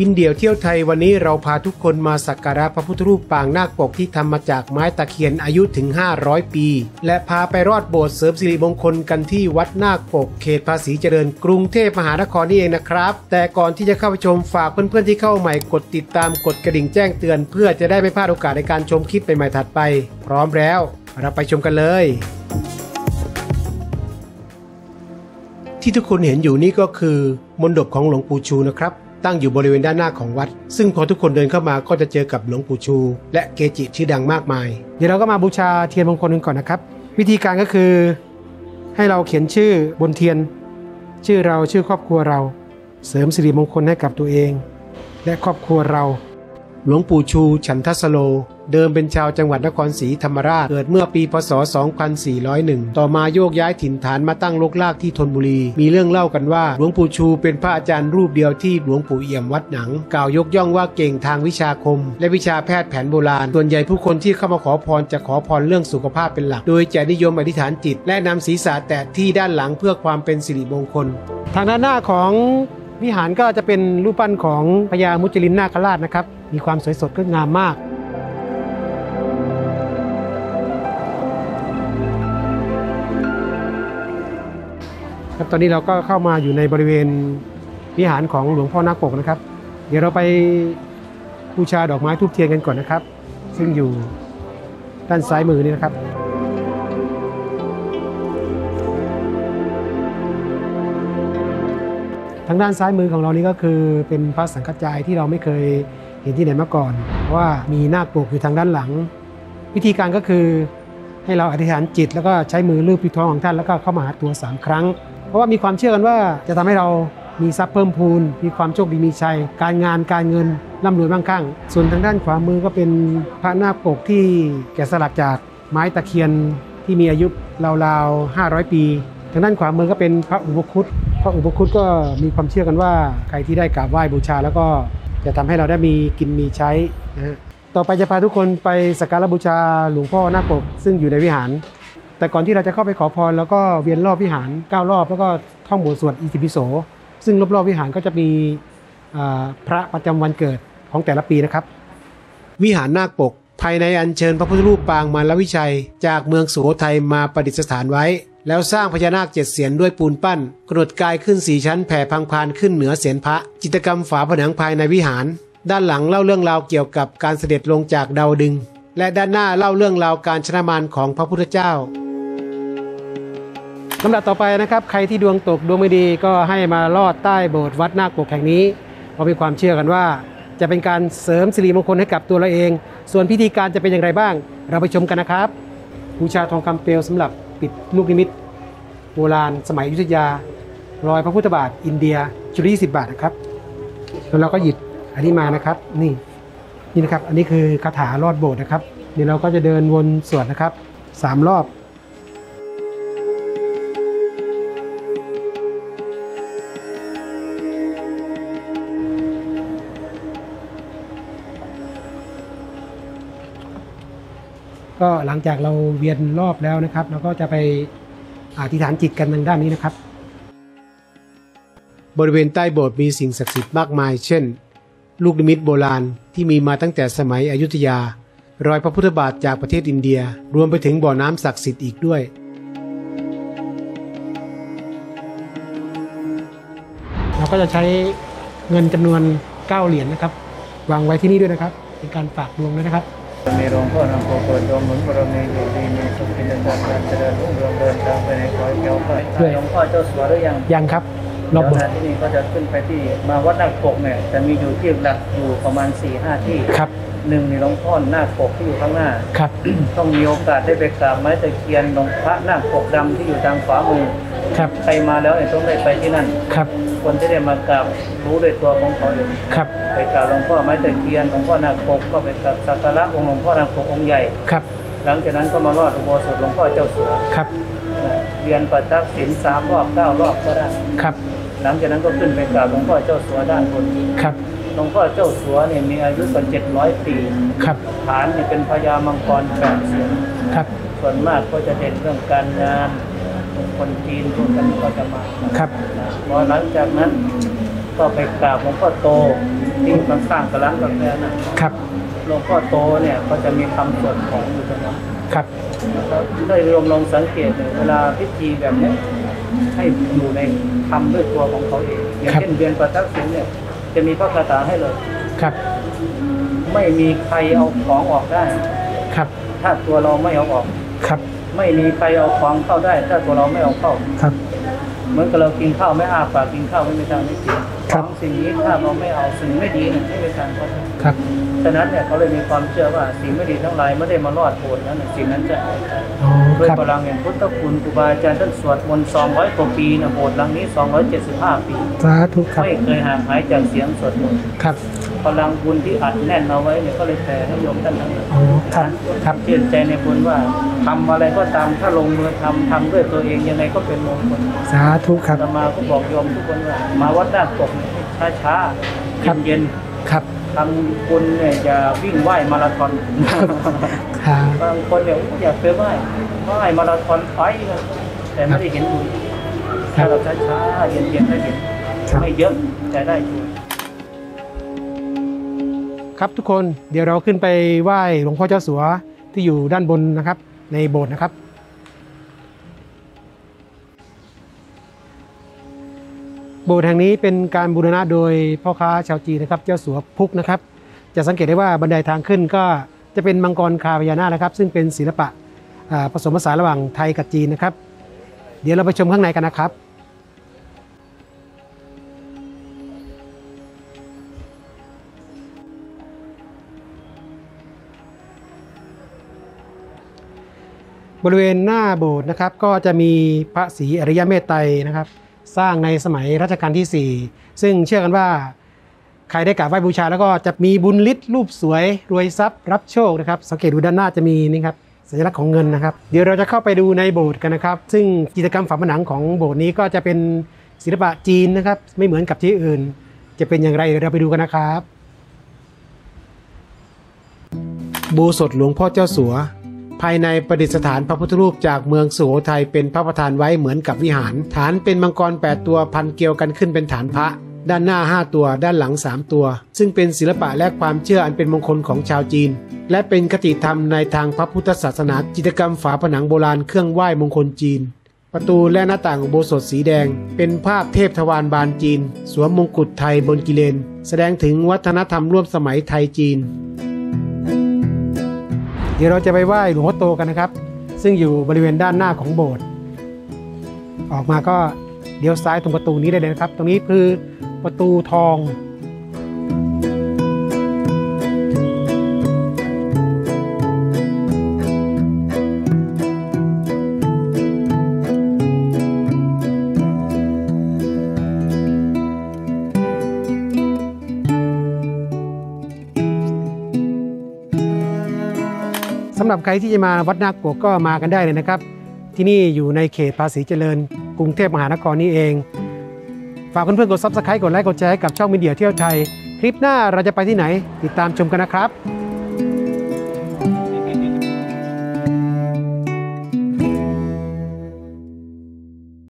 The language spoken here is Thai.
ฟินเดี่ยวเที่ยวไทยวันนี้เราพาทุกคนมาสักการะพระพุทธรูปปางนาคปกที่ทำมาจากไม้ตะเคียนอายุถึง 500 ปี และพาไปรอดโบสถ์เสริมสิริมงคลกันที่วัดนาคปก เขตภาษีเจริญกรุงเทพมหานครนี่เองนะครับ แต่ก่อนที่จะเข้าไปชมฝากเพื่อนๆที่เข้าใหม่กดติดตามกดกระดิ่งแจ้งเตือน เพื่อจะได้ไม่พลาดโอกาสในการชมคลิปใหม่ๆถัดไป พร้อมแล้วเราไปชมกันเลยที่ทุกคนเห็นอยู่นี่ก็คือมณฑปของหลวงปู่ชูนะครับ ตั้งอยู่บริเวณด้านหน้าของวัด ซึ่งพอทุกคนเดินเข้ามาก็จะเจอกับหลวงปู่ชู และเกจิชื่อดังมากมาย เดี๋ยวเราก็มาบูชาเทียนมงคลกันก่อนนะครับ วิธีการก็คือ ให้เราเขียนชื่อบนเทียน ชื่อเราชื่อครอบครัวเรา เสริมสิริมงคลให้กับตัวเอง และครอบครัวเรา หลวงปู่ชู ฉันทสโล เดิมเป็นชาวจังหวัดนครศรีธรรมราช เกิดเมื่อปีพศ 2401 ต่อมาโยกย้ายถิ่นฐานมาตั้งลกลากที่ธนบุรี มีเรื่องเล่ากันว่า หลวงปู่ชูเป็นพระอาจารย์รูปเดียวที่หลวงปู่เอี่ยมวัดหนัง กล่าวยกย่องว่าเก่งทางวิชาคม และวิชาแพทย์แผนโบราณ ส่วนใหญ่ผู้คนที่เข้ามาขอพรจะขอพรเรื่องสุขภาพเป็นหลัก โดยจะนิยมอธิษฐานจิต และนำศีรษะแตะที่ด้านหลังเพื่อความเป็นสิริมงคล ทางด้านหน้าของวิหารก็จะเป็นรูปปั้นของพญามุจลินนาคราชนะครับ มีความสวยสดงดงามมาก ครับตอนนี้เราก็เข้ามาอยู่ในบริเวณวิหารของหลวงพ่อนาคปกนะครับ เดี๋ยวเราไปบูชาดอกไม้ทูบเทียนกันก่อนนะครับ ซึ่งอยู่ด้านซ้ายมือนี่นะครับทางด้านซ้ายมือของเรานี่ก็คือเป็นพระสังฆจายที่เราไม่เคยเห็นที่ไหนมาก่อน ว่ามีนาคปกอยู่ทางด้านหลัง วิธีการก็คือให้เราอธิษฐานจิต แล้วก็ใช้มือลูบที่ท้องของท่านแล้วก็เข้ามาหาตัวสามครั้ง เพราะว่ามีความเชื่อกันว่าจะทำให้เรามีทรัพย์เพิ่มพูน มีความโชคดีมีชัย การงานการเงินร่ำรวยมั่งคั่งส่วนทางด้านขวามือก็เป็นพระนาคปกที่แกะสลักจากไม้ตะเคียนที่มีอายุราวๆ500 ปี ทางด้านขวามือก็เป็นพระอุปคุตพระอุปคุตก็มีความเชื่อกันว่าใครที่ได้กราบไหว้บูชา แล้วก็จะทำให้เราได้มีกินมีใช้นะฮะต่อไปจะพาทุกคนไปสักการะบูชาหลวงพ่อนาคปกซึ่งอยู่ในวิหาร แต่ก่อนที่เราจะเข้าไปขอพร แล้วก็เวียนรอบวิหาร 9 รอบ แล้วก็ท่องบทสวดอิติปิโส ซึ่งรอบๆวิหารก็จะมีพระประจำวันเกิดของแต่ละปีนะครับ วิหารนาคปก ภายในอัญเชิญพระพุทธรูปปางมารวิชัย จากเมืองสุโขทัยมาประดิษฐานไว้ แล้วสร้างพญานาคเจ็ดเสียนด้วยปูนปั้นกระโดดกายขึ้นสี่ชั้นแผ่พังพานขึ้นเหนือเสียนพระ จิตกรรมฝาผนังภายในวิหาร ด้านหลังเล่าเรื่องราวเกี่ยวกับการเสด็จลงจากดาวดึงและด้านหน้าเล่าเรื่องราวการชนะมารของพระพุทธเจ้า ลำดับต่อไปนะครับ ใครที่ดวงตกดวงไม่ดีก็ให้มาลอดใต้โบสถ์วัดนาคปกแห่งนี้เพราะมีความเชื่อกันว่า จะเป็นการเสริมสิริมงคลให้กับตัวเราเอง ส่วนพิธีการจะเป็นอย่างไรบ้าง เราไปชมกันนะครับบูชาทองคำเปลวสำหรับปิดลูกนิมิตโบราณสมัยยุธยา รอยพระพุทธบาท อินเดียชุดละ20บาทนะครับ แล้วเราก็หยิบอันนี้มานะครับ นี่นี่นะครับ อันนี้คือคาถาลอดโบสถ์นะครับเดี๋ยวเราก็จะเดินวนสวดนะครับสามรอบ ก็หลังจากเราเวียนรอบแล้วนะครับ เราก็จะไปอธิษฐานจิตกันทางด้านนี้นะครับ บริเวณใต้โบสถ์มีสิ่งศักดิ์สิทธิ์มากมาย เช่น ลูกนิมิตโบราณที่มีมาตั้งแต่สมัยอยุธยา รอยพระพุทธบาทจากประเทศอินเดีย รวมไปถึงบ่อน้ำศักดิ์สิทธิ์อีกด้วยเราก็จะใช้เงินจำนวน 9 เหรียญนะครับ วางไว้ที่นี่ด้วยนะครับ เป็นการฝากดวงด้วยนะครับ มีหลวงพ่อนำโปรโปรดจงหนุนบารมีอยู่ดีมีสุขเป็นจักรการเจริญรุ่งเรืองเดินทางไปในคอยเกี่ยวไปด้วยหลวงพ่อเจ้าสัวหรือยังยังครับรอบเดี๋ยวนะที่นี่ก็จะขึ้นไปที่มาวัดนาคปกเนี่ยจะมีอยู่ที่หลักอยู่ประมาณ4ี่ห้าที่ครับหนึ่งในหลวงพ่อนาคปกที่อยู่ข้างหน้า ครับ ต้องมีโอกาสได้ไปกราบไม้ตะเคียนหลวงพระนาคปกดำที่อยู่ทางขวามือ ครับใครมาแล้วเนี่ยต้องได้ไปที่นั่นครับ คนที่ได้มากราบรู้ด้วยตัวของเขาเองครับ ไปกราบหลวงพ่อไม้ตะเคียนหลวงพ่อนาคปกก็ไปกราบสักการะองค์หลวงพ่อนาคปกองค์ใหญ่ครับ หลังจากนั้นก็มารอดอุโบสถหลวงพ่อเจ้าสัวครับเรียนปัจจักศิลสามรอบเก้ารอบก็ได้ครับ หลังจากนั้นก็ขึ้นไปกราบหลวงพ่อเจ้าสัวด้านบนครับหลวงพ่อเจ้าสัวเนี่ยมีอายุกว่าเจ็ดร้อยปี ครับ ฐานเนี่ยเป็นพญามังกรแปดเสียงครับ ส่วนมากก็จะเด่นเรื่องการงาน คนจีนพวกกันก็จะมาครับพอหลังจากนั้น ก็ไปกราบหลวงพ่อโตที่อยู่ข้างๆกับร้านกาแฟนะครับหลวงพ่อโตเนี่ยก็จะมีคำสวดของอยู่ตรงนั้นครับแล้วได้รวมลองสังเกตเลยเวลาพิธีแบบเนี้ยให้อยู่ในทำด้วยตัวของเขาเองอย่างครับเช่นเดือนประทักษิณเนี่ย จะมีพระคาถาให้เลยครับ ไม่มีใครเอาของออกได้ ครับ ถ้าตัวเราไม่เอาออกครับ ไม่มีใครเอาของเข้าได้ ถ้าตัวเราไม่เอาเข้าครับ เหมือนกับเรากินข้าวไม่อาปากกินข้าวไม่มีทางได้กินคขรัอบงสิ่งนี้ถ้าเราไม่เอาสิ่งไม่ดีเนี่ยไม่มีทางเข้าได้ครับฉะนั้นเนี่ยเขาเลยมีความเชื่อว่าสิ่งไม่ดีทั้งหลายไม่ได้มารอดโผล่นั้นน่ะสิ่งนั้นจะหายไปอ๋อด้วยครับพลังแห่งพุทธคุณครูบาอาจารย์ท่านสวดมนต์200กว่าปีนะโบสถ์หลังนี้275ปีสาธุครับไม่เคยห่างหายจากเสียงสวดมนต์ครับ พลังบุญที่อัดแน่นเอาไว้เนี่ยก็เลยแผ่ให้โยมท่านทั้งหลายอ๋อครับครับเชื่อใจในบุญว่าทำอะไรก็ตามถ้าลงมือทำทำด้วยตัวเองยังไงก็เป็นมงคลสาธุครับอาตมาก็บอกโยมทุกคนว่ามาวัดด้านปกช้าช้าๆครับเย็นครับๆทำบุญเนี่ยอย่าวิ่งไหวมาราธอนครับบางคนเนี่ยอยากไปไหว้ไหว้มาราธอนไปนะแต่ไม่ได้เห็นบุญครัถ้าบเราช้าๆเย็นๆได้เห็นครับไม่เยอะแต่ได้บุญ ครับทุกคนเดี๋ยวเราขึ้นไปไหว้หลวงพ่อเจ้าสัวที่อยู่ด้านบนนะครับ ในโบสถ์นะครับ โบสถ์แห่งนี้เป็นการบูรณะโดยพ่อค้าชาวจีนนะครับ เจ้าสัวพุกนะครับ จะสังเกตได้ว่าบันไดทางขึ้นก็จะเป็นมังกรคาพญานาคนะครับ ซึ่งเป็นศิลปะผสมผสานระหว่างไทยกับจีนนะครับ เดี๋ยวเราไปชมข้างในกันนะครับ บริเวณหน้าโบสถ์นะครับก็จะมีพระศรีอริยเมตไตรนะครับ สร้างในสมัยรัชกาลที่ 4 ซึ่งเชื่อกันว่า ใครได้กราบไหว้บูชา แล้วก็จะมีบุญฤทธิ์รูปสวยรวยทรัพย์รับโชคนะครับสังเกตดูด้านหน้าจะมีนี่ครับสัญลักษณ์ของเงินนะครับ เดี๋ยวเราจะเข้าไปดูในโบสถ์กันนะครับ ซึ่งกิจกรรมฝาผนังของโบสถ์นี้ก็จะเป็นศิลปะจีนนะครับ ไม่เหมือนกับที่อื่น จะเป็นอย่างไรเดี๋ยวเราไปดูกันนะครับบูสดหลวงพ่อเจ้าสัว ภายในประดิษฐานพระพุทธรูปจากเมืองสุโขทัยเป็นพระประธานไว้เหมือนกับวิหาร ฐานเป็นมังกร 8 ตัวพันเกลียวกันขึ้นเป็นฐานพระ ด้านหน้า 5 ตัว ด้านหลัง 3 ตัว ซึ่งเป็นศิลปะและความเชื่ออันเป็นมงคลของชาวจีน และเป็นคติธรรมในทางพระพุทธศาสนาจิตรกรรมฝาผนังโบราณเครื่องไหว้มงคลจีน ประตูและหน้าต่างอุโบสถสีแดง เป็นภาพเทพทวารบานจีน สวมมงกุฎไทยบนกิเลน แสดงถึงวัฒนธรรมร่วมสมัยไทยจีน เดี๋ยวเราจะไปไหว้หลวงพ่อโตกันนะครับ ซึ่งอยู่บริเวณด้านหน้าของโบสถ์ออกมาก็เดี๋ยวซ้ายตรงประตูนี้ได้เลยนะครับ ตรงนี้คือประตูทองสำหรับใครที่จะมาวัดนาคปรกก็มากันได้เลยนะครับ ที่นี่อยู่ในเขตภาษีเจริญ กรุงเทพมหานครนี้เอง ฝากเพื่อนๆกด subscribe กดไลค์กดแชร์ให้กับช่องมีเดียเที่ยวไทย คลิปหน้าเราจะไปที่ไหน ติดตามชมกันนะครับ